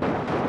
あっ。